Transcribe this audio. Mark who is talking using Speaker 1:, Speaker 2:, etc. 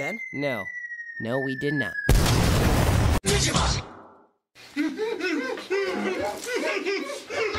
Speaker 1: then?
Speaker 2: No. No, we did not. Digimon!